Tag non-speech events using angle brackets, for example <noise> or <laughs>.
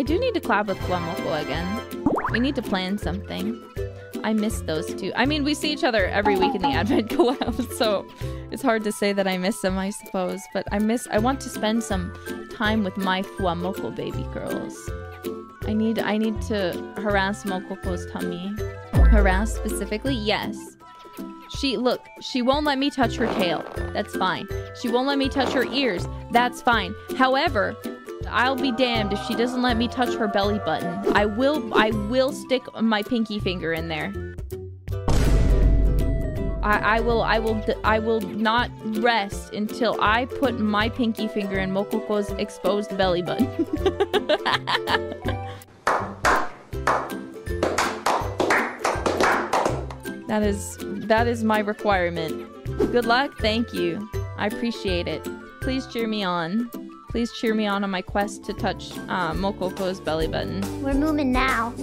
I do need to collab with FuwaMoco again. We need to plan something. I miss those two. I mean, we see each other every week in the Advent <laughs> collab, so it's hard to say that I miss them, I suppose. But I miss. I want to spend some time with my FuwaMoco baby girls. I need. I need to harass Mococo's tummy. Harass specifically? Yes. She look. She won't let me touch her tail. That's fine. She won't let me touch her ears. That's fine. However, I'll be damned if she doesn't let me touch her belly button. I will I will stick my pinky finger in there. I, I will I will I will not rest until I put my pinky finger in Mococo's exposed belly button. <laughs> that is that is my requirement. Good luck, thank you. I appreciate it. Please cheer me on. Please cheer me on on my quest to touch uh, Mococo's belly button. We're moving now.